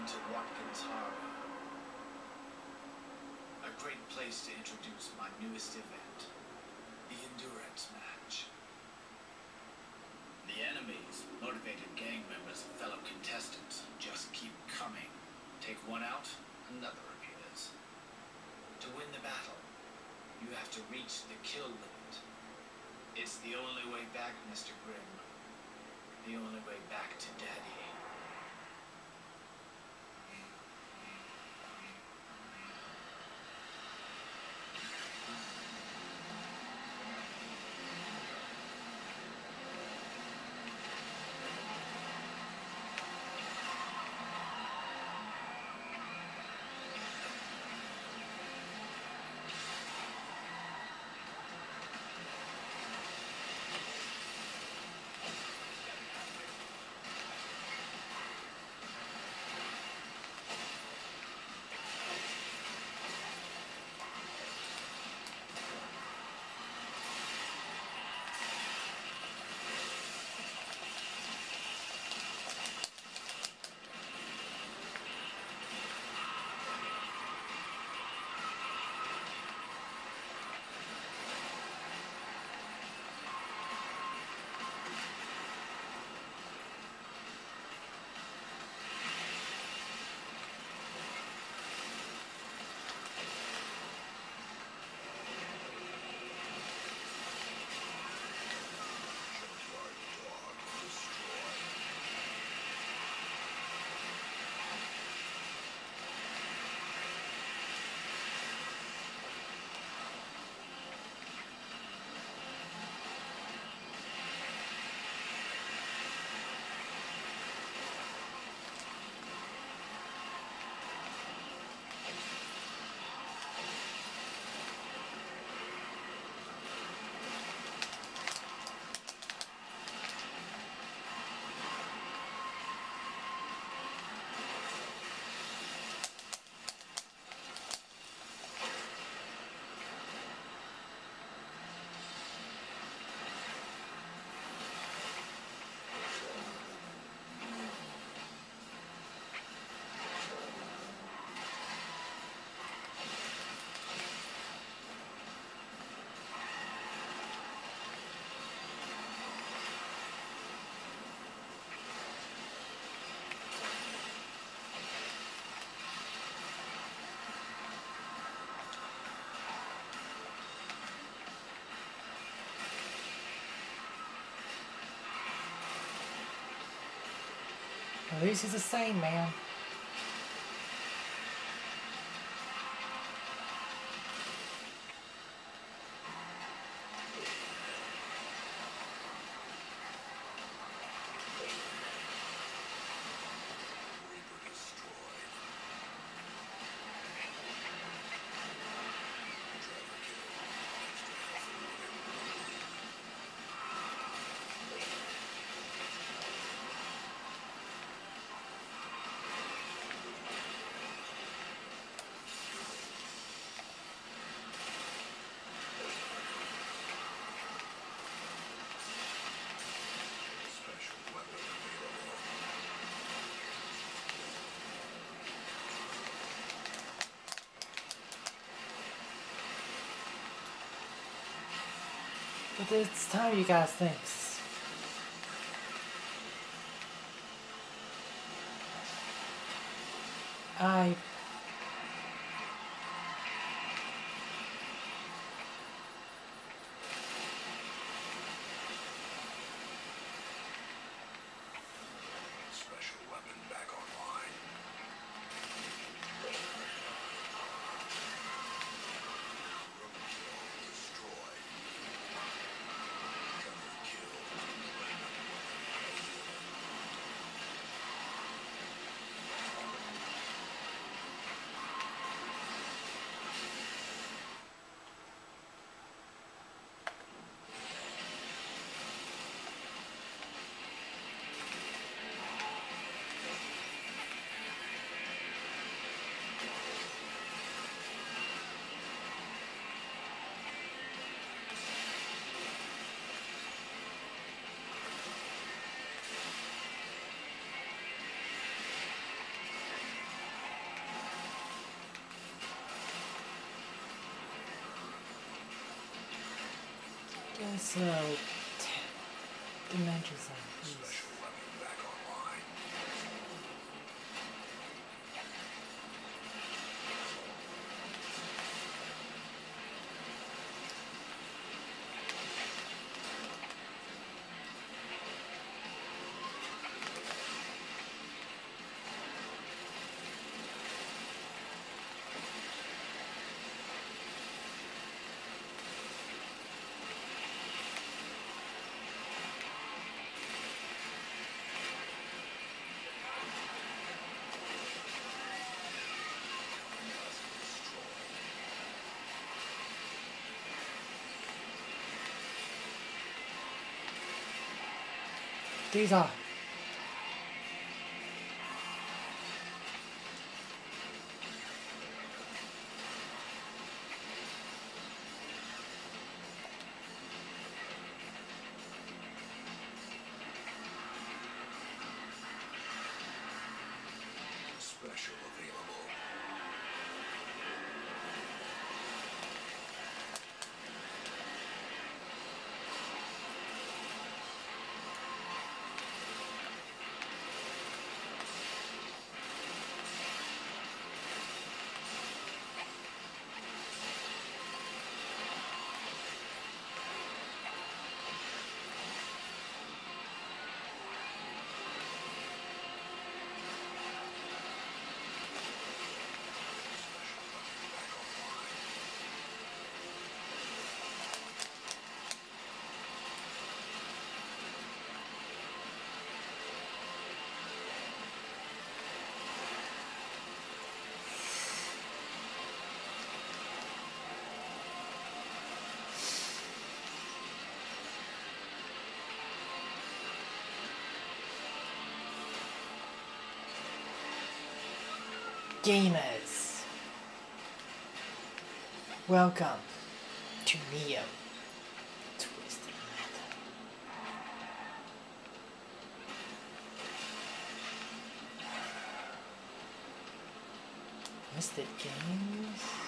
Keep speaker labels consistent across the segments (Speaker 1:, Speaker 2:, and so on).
Speaker 1: To Watkins Harbor. A great place to introduce my newest event, the Endurance Match. The enemies, motivated gang members and fellow contestants, just keep coming. Take one out, another appears. To win the battle, you have to reach the kill limit. It's the only way back, Mr. Grimm. The only way back to Daddy.
Speaker 2: He's a sane man. But it's time you guys thinks. I
Speaker 3: Yes, uh, dimensions on please. These are.
Speaker 2: Special
Speaker 3: Gamers. Welcome to Neo Twisted Metal. Twisted Games?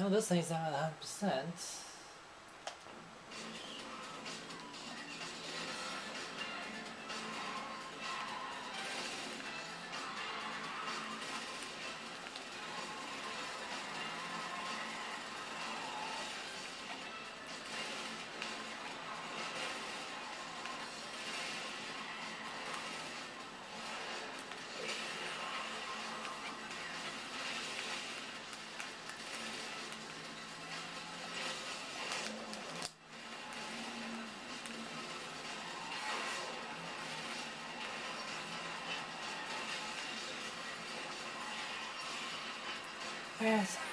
Speaker 3: No, this thing's not 100%. Yes.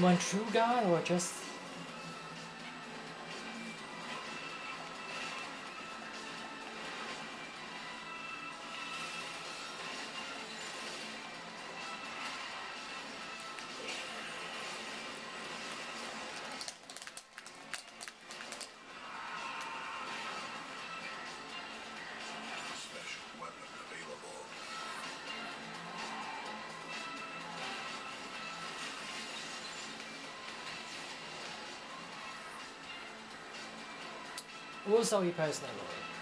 Speaker 3: One true god or just also your personal lawyer?